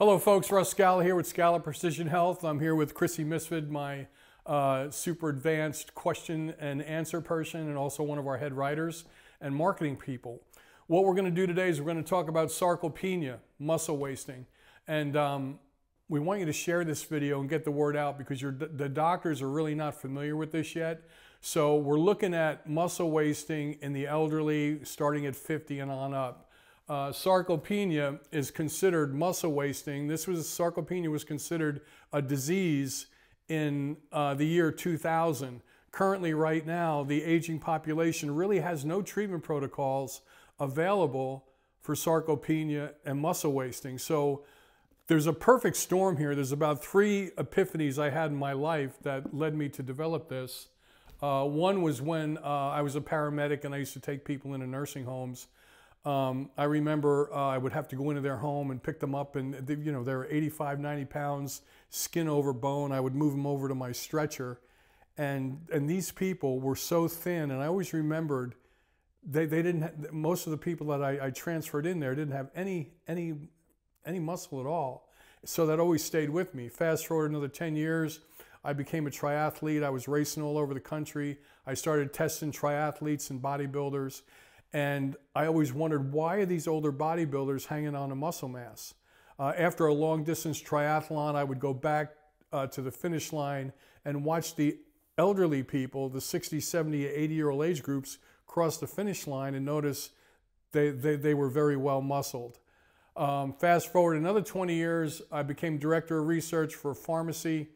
Hello, folks. Russ Scala here with Scala Precision Health. I'm here with Chrissy Misfid, my uh, super advanced question and answer person, and also one of our head writers and marketing people. What we're going to do today is we're going to talk about sarcopenia, muscle wasting, and um, we want you to share this video and get the word out because the doctors are really not familiar with this yet. So we're looking at muscle wasting in the elderly, starting at 50 and on up uh, sarcopenia is considered muscle wasting. This was sarcopenia was considered a disease in uh, the year 2000. Currently, right now, the aging population really has no treatment protocols available for sarcopenia and muscle wasting. So there's a perfect storm here. There's about three epiphanies I had in my life that led me to develop this. Uh, one was when uh, I was a paramedic and I used to take people into nursing homes um, I remember uh, I would have to go into their home and pick them up, and they, you know they're 85, 90 pounds, skin over bone. I would move them over to my stretcher, and and these people were so thin, and I always remembered they, they didn't. Have, most of the people that I, I transferred in there didn't have any any any muscle at all, so that always stayed with me. Fast forward another 10 years. I became a triathlete. I was racing all over the country. I started testing triathletes and bodybuilders. And I always wondered why are these older bodybuilders hanging on to muscle mass? Uh, after a long distance triathlon, I would go back uh, to the finish line and watch the elderly people, the 60, 70, 80 year old age groups, cross the finish line and notice they, they, they were very well muscled. Um, fast forward another 20 years, I became director of research for pharmacy,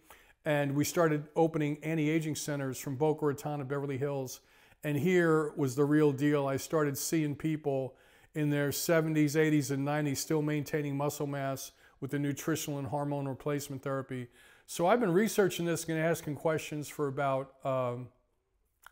and we started opening anti aging centers from Boca Raton to Beverly Hills and here was the real deal. I started seeing people in their 70s, 80s, and 90s still maintaining muscle mass with the nutritional and hormone replacement therapy. So I've been researching this and asking questions for about, um,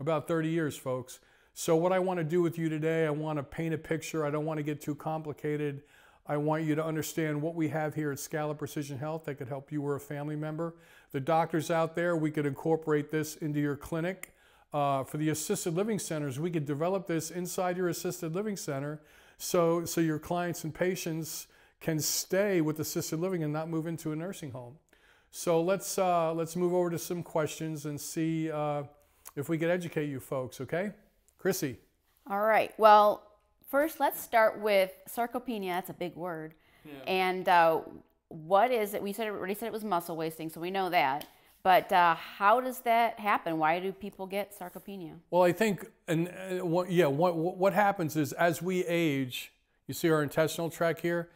about 30 years, folks. So what I want to do with you today, I want to paint a picture. I don't want to get too complicated. I want you to understand what we have here at Scala Precision Health that could help you or a family member. The doctors out there, we could incorporate this into your clinic uh, for the assisted living centers, we could develop this inside your assisted living center so, so your clients and patients can stay with assisted living and not move into a nursing home. So let's, uh, let's move over to some questions and see uh, if we can educate you folks, okay? Chrissy. All right. Well, first let's start with sarcopenia. That's a big word. Yeah. And uh, what is it? We said already said it was muscle wasting, so we know that. But uh, how does that happen? Why do people get sarcopenia? Well, I think, and uh, what, yeah, what, what happens is as we age, you see our intestinal tract here.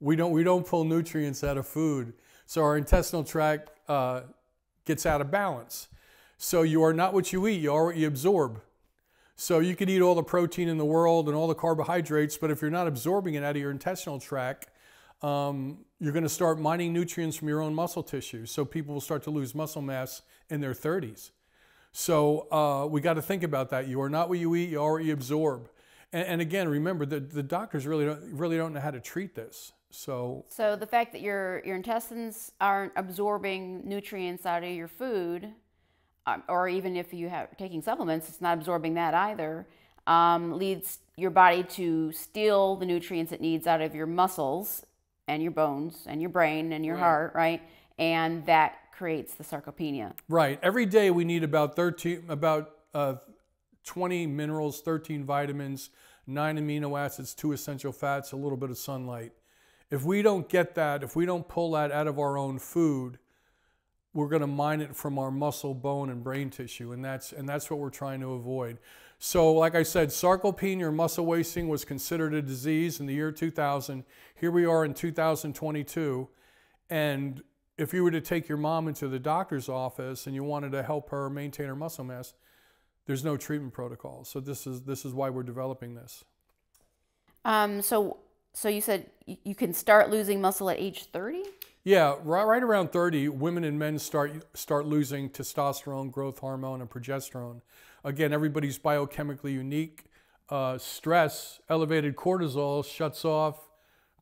We don't we don't pull nutrients out of food, so our intestinal tract uh, gets out of balance. So you are not what you eat; you are what you absorb. So you could eat all the protein in the world and all the carbohydrates, but if you're not absorbing it out of your intestinal tract, um, you're going to start mining nutrients from your own muscle tissue. So people will start to lose muscle mass in their 30s. So uh, we got to think about that. You are not what you eat, you are what you absorb. And, and again, remember that the doctors really don't, really don't know how to treat this. So, so the fact that your your intestines aren't absorbing nutrients out of your food, um, or even if you have taking supplements, it's not absorbing that either. Um, leads your body to steal the nutrients it needs out of your muscles and your bones and your brain and your right. heart, right? And that creates the sarcopenia. Right. Every day we need about 13, about uh, 20 minerals, 13 vitamins, nine amino acids, two essential fats, a little bit of sunlight. If we don't get that, if we don't pull that out of our own food, we're going to mine it from our muscle, bone, and brain tissue, and that's and that's what we're trying to avoid. So, like I said, sarcopenia or muscle wasting was considered a disease in the year 2000. Here we are in 2022, and if you were to take your mom into the doctor's office and you wanted to help her maintain her muscle mass, there's no treatment protocol. So this is this is why we're developing this. Um, so so you said you can start losing muscle at age 30? Yeah, right, right around 30, women and men start start losing testosterone, growth hormone, and progesterone. Again, everybody's biochemically unique. Uh, stress, elevated cortisol shuts off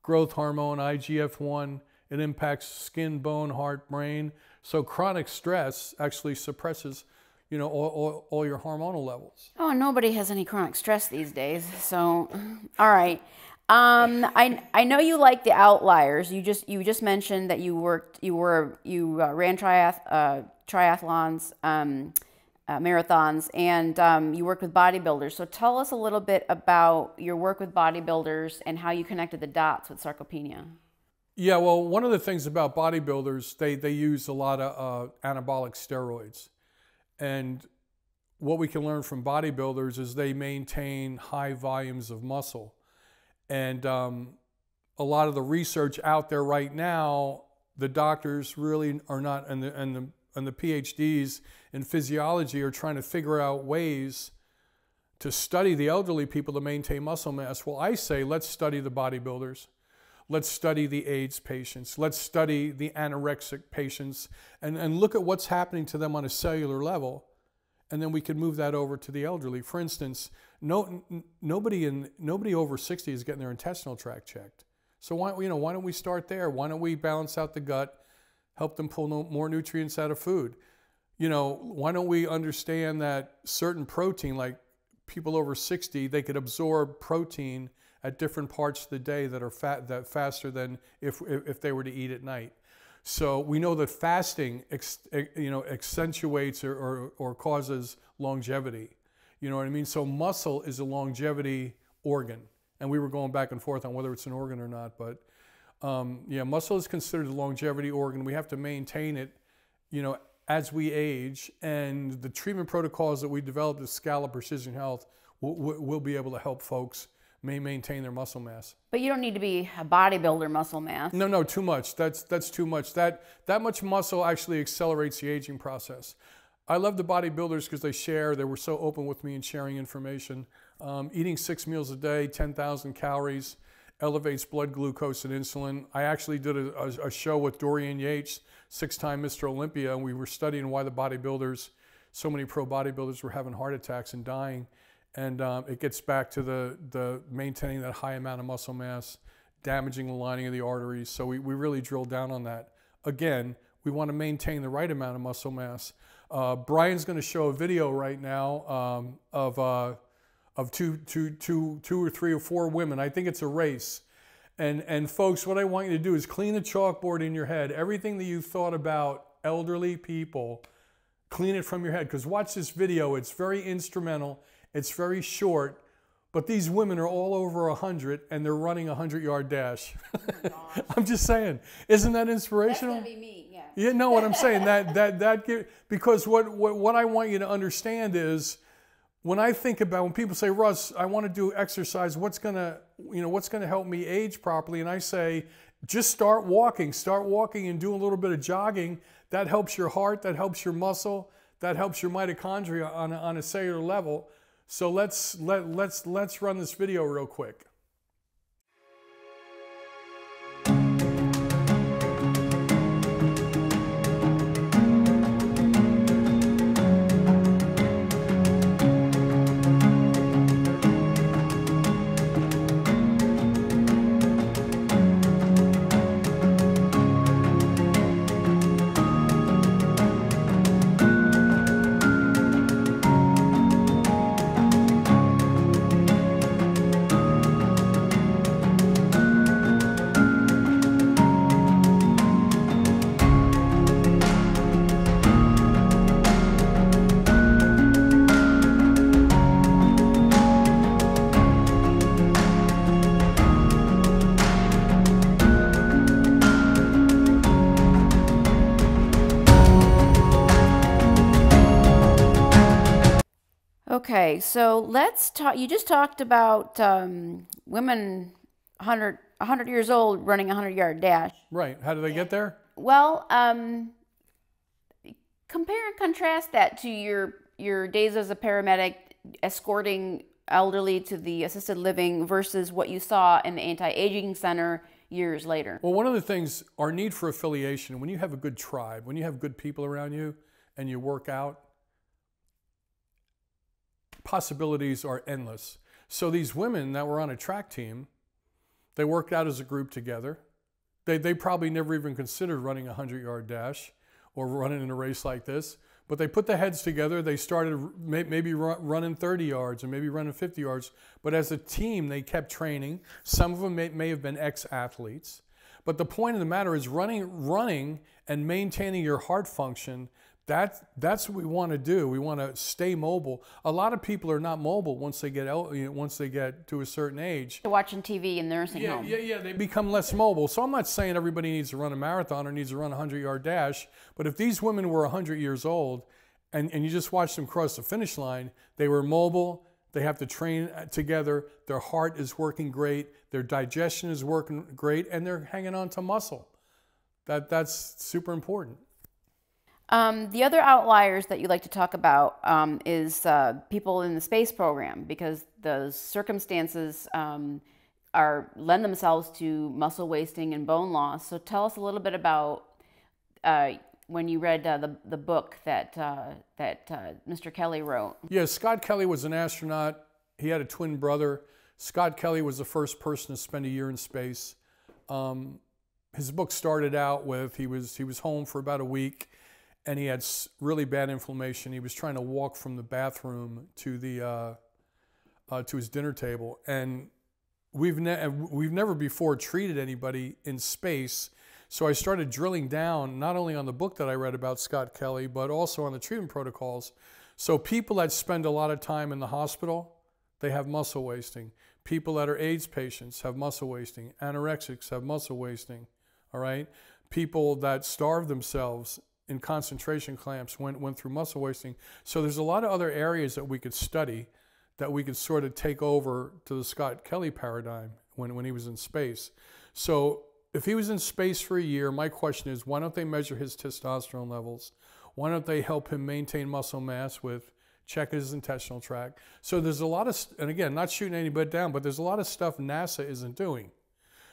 growth hormone, IGF 1. It impacts skin, bone, heart, brain. So chronic stress actually suppresses you know, all, all, all, your hormonal levels. Oh, nobody has any chronic stress these days. So, all right. Um, I I know you like the outliers. You just you just mentioned that you worked you were you uh, ran triath uh, triathlons, um, uh, marathons, and um, you worked with bodybuilders. So tell us a little bit about your work with bodybuilders and how you connected the dots with sarcopenia. Yeah, well, one of the things about bodybuilders, they they use a lot of uh, anabolic steroids, and what we can learn from bodybuilders is they maintain high volumes of muscle and um, a lot of the research out there right now, the doctors really are not, and the, and the, and the PhDs in physiology are trying to figure out ways to study the elderly people to maintain muscle mass. Well, I say let's study the bodybuilders. Let's study the AIDS patients. Let's study the anorexic patients and, and look at what's happening to them on a cellular level. And then we can move that over to the elderly. For instance, no, nobody in nobody over 60 is getting their intestinal tract checked. So why you know why don't we start there? Why don't we balance out the gut, help them pull no, more nutrients out of food? You know, why don't we understand that certain protein, like people over 60, they could absorb protein at different parts of the day that are fat that faster than if if they were to eat at night. So we know that fasting, you know, accentuates or, or, or causes longevity. You know what I mean? So muscle is a longevity organ. And we were going back and forth on whether it's an organ or not. But um, yeah, muscle is considered a longevity organ. We have to maintain it, you know, as we age. And the treatment protocols that we developed at Scala Precision Health will, will be able to help folks may maintain their muscle mass. But you don't need to be a bodybuilder muscle mass. No, no, too much. That's that's too much. That that much muscle actually accelerates the aging process. I love the bodybuilders because they share. They were so open with me in sharing information. Um, eating six meals a day, 10,000 calories, elevates blood glucose and insulin. I actually did a, a, a show with Dorian Yates, six-time Mr. Olympia, and we were studying why the bodybuilders, so many pro bodybuilders were having heart attacks and dying. And um, it gets back to the, the maintaining that high amount of muscle mass, damaging the lining of the arteries. So we, we really drilled down on that. Again, we want to maintain the right amount of muscle mass. Uh, Brian's going to show a video right now um, of, uh, of two, two, two, two or three or four women. I think it's a race. And, and folks, what I want you to do is clean the chalkboard in your head. Everything that you thought about elderly people, clean it from your head. Because watch this video. It's very instrumental. It's very short. But these women are all over 100 and they're running a 100 yard dash. I'm just saying. Isn't that inspirational? That's going to be me. You know what I'm saying? that that that because what, what what I want you to understand is when I think about when people say, Russ, I want to do exercise, what's gonna you know what's gonna help me age properly? And I say, just start walking, start walking and do a little bit of jogging. That helps your heart, that helps your muscle, that helps your mitochondria on a, on a cellular level. So let's let let's let's run this video real quick. Okay, so let's talk. You just talked about um, women 100, 100 years old running a 100 yard dash. Right. How do they get there? Well, um, compare and contrast that to your, your days as a paramedic escorting elderly to the assisted living versus what you saw in the anti aging center years later. Well, one of the things, our need for affiliation, when you have a good tribe, when you have good people around you and you work out, possibilities are endless. So these women that were on a track team, they worked out as a group together. They, they probably never even considered running a 100 yard dash or running in a race like this, But they put the heads together. They started maybe running 30 yards and maybe running 50 yards. But as a team, they kept training. Some of them may, may have been ex athletes. But the point of the matter is running, running and maintaining your heart function that, that's what we want to do. We want to stay mobile. A lot of people are not mobile once they get you know, once they get to a certain age. Watching TV in nursing yeah, home. Yeah, yeah, they become less mobile. So I'm not saying everybody needs to run a marathon or needs to run a 100 yard dash, but if these women were 100 years old and, and you just watch them cross the finish line, they were mobile, they have to train uh, together, their heart is working great, their digestion is working great, and they're hanging on to muscle. That, that's super important. Um, the other outliers that you like to talk about um, is uh, people in the space program because those circumstances um, are lend themselves to muscle wasting and bone loss. So tell us a little bit about uh, when you read uh, the the book that uh, that uh, Mr. Kelly wrote. Yeah, Scott Kelly was an astronaut. He had a twin brother. Scott Kelly was the first person to spend a year in space. Um, his book started out with he was he was home for about a week and he had really bad inflammation. He was trying to walk from the bathroom to the uh, uh, to his dinner table, and we've ne- we've never before treated anybody in space. So I started drilling down not only on the book that I read about Scott Kelly, but also on the treatment protocols. So people that spend a lot of time in the hospital, they have muscle wasting. People that are AIDS patients have muscle wasting. Anorexics have muscle wasting. All right. People that starve themselves in concentration camps went, went through muscle wasting. So there's a lot of other areas that we could study that we could sort of take over to the Scott Kelly paradigm when, when he was in space. So if he was in space for a year, my question is why don't they measure his testosterone levels? Why don't they help him maintain muscle mass with check his intestinal tract? So there's a lot of, and again, not shooting anybody down, but there's a lot of stuff NASA isn't doing.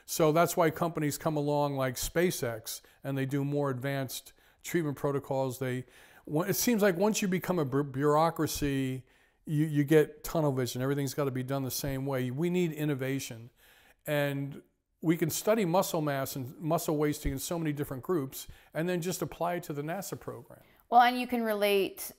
So that's why companies come along like SpaceX and they do more advanced treatment protocols. They, it seems like once you become a bureaucracy, you, you get tunnel vision. Everything's got to be done the same way. We need innovation. And we can study muscle mass and muscle wasting in so many different groups and then just apply it to the NASA program. Well, and you can relate,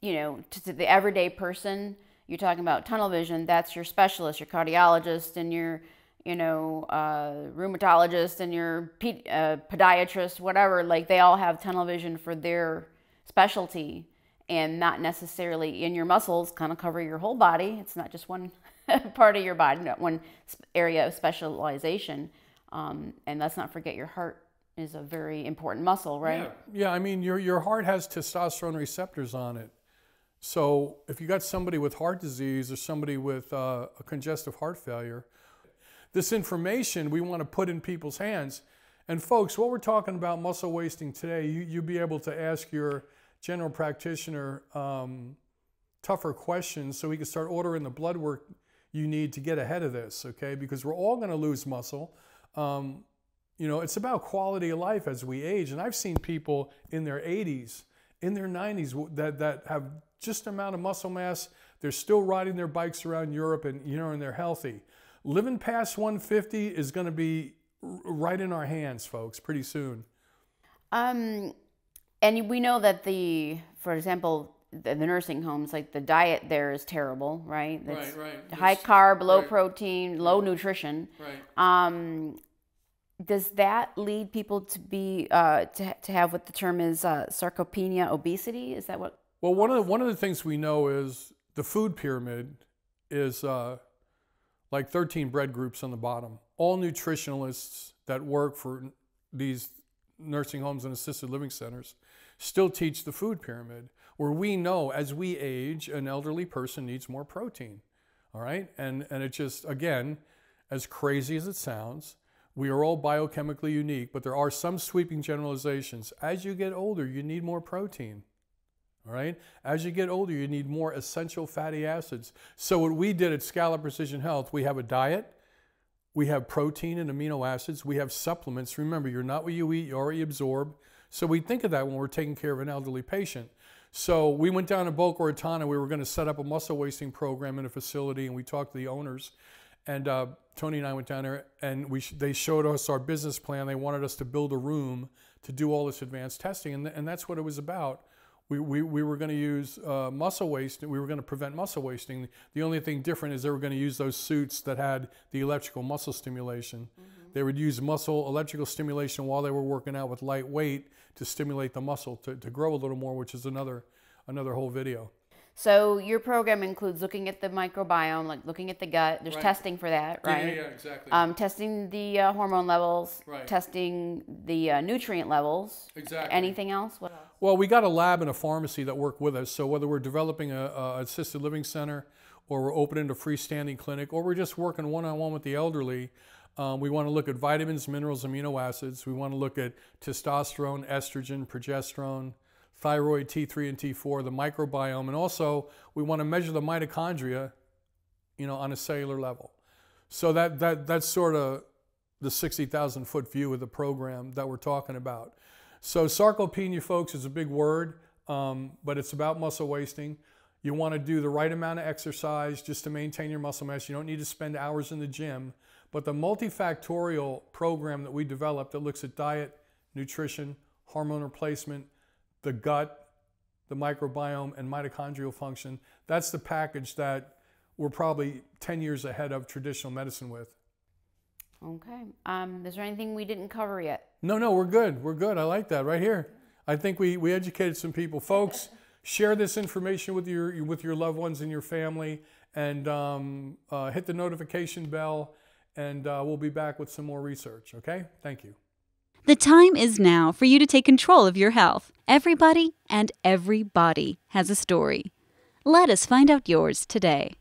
you know, to, to the everyday person. You're talking about tunnel vision, that's your specialist, your cardiologist, and your you know, uh, rheumatologist and your pe- uh, podiatrist, whatever, like they all have tunnel vision for their specialty and not necessarily in your muscles kind of cover your whole body. It's not just one part of your body, not one area of specialization. Um, and let's not forget your heart is a very important muscle, right? Yeah, yeah I mean, your, your heart has testosterone receptors on it. So if you got somebody with heart disease or somebody with uh, a congestive heart failure, this information we want to put in people's hands. And folks, what we're talking about muscle wasting today, you, you'll be able to ask your general practitioner um, tougher questions so we can start ordering the blood work you need to get ahead of this, okay? Because we're all going to lose muscle. Um, you know, it's about quality of life as we age. And I've seen people in their 80s, in their 90s that, that have just amount of muscle mass. They're still riding their bikes around Europe and, you know, and they're healthy living past 150 is going to be right in our hands, folks, pretty soon. Um, and we know that the, for example, the, the nursing homes, like the diet there is terrible, right? That's right, right. High carb, low right. protein, low nutrition. Right. Um, does that lead people to be uh, to, to have what the term is uh, sarcopenia obesity? Is that what? Well, one of the, one of the things we know is the food pyramid is uh, like 13 bread groups on the bottom. All nutritionalists that work for these nursing homes and assisted living centers still teach the food pyramid, where we know as we age, an elderly person needs more protein. All right? And, and it just, again, as crazy as it sounds, we are all biochemically unique, but there are some sweeping generalizations. As you get older, you need more protein. All right. As you get older, you need more essential fatty acids. So what we did at Scala Precision Health, we have a diet, we have protein and amino acids, we have supplements. Remember, you're not what you eat, you already absorb. So we think of that when we're taking care of an elderly patient. So we went down to Boca Raton and we were going to set up a muscle wasting program in a facility, and we talked to the owners. And uh, Tony and I went down there, and we they showed us our business plan. They wanted us to build a room to do all this advanced testing, and, th- and that's what it was about we, we, we were going to use uh, muscle wasting. We were going to prevent muscle wasting. The only thing different is they were going to use those suits that had the electrical muscle stimulation. Mm-hmm. They would use muscle electrical stimulation while they were working out with light weight to stimulate the muscle to, to grow a little more, which is another another whole video. So your program includes looking at the microbiome, like looking at the gut. There's Right. testing for that, right? Yeah, yeah, yeah, exactly. Um, testing the uh, hormone levels, Right. testing the uh, nutrient levels. Exactly. Anything else? What else? Well, we got a lab and a pharmacy that work with us. So whether we're developing a, a assisted living center, or we're opening a freestanding clinic, or we're just working one-on-one with the elderly, um, we want to look at vitamins, minerals, amino acids. We want to look at testosterone, estrogen, progesterone, thyroid, T3 and T4, the microbiome, and also we want to measure the mitochondria, you know, on a cellular level. So that that that's sort of the 60,000 foot view of the program that we're talking about. So sarcopenia, folks, is a big word, um, but it's about muscle wasting. You want to do the right amount of exercise just to maintain your muscle mass. You don't need to spend hours in the gym. But the multifactorial program that we developed that looks at diet, nutrition, hormone replacement, the gut, the microbiome, and mitochondrial function, that's the package that we're probably 10 years ahead of traditional medicine with. Okay. Um, is there anything we didn't cover yet? No, no, we're good. We're good. I like that right here. I think we, we educated some people. Folks, share this information with your, with your loved ones and your family and um, uh, hit the notification bell, and uh, we'll be back with some more research. Okay? Thank you. The time is now for you to take control of your health. Everybody and every body has a story. Let us find out yours today.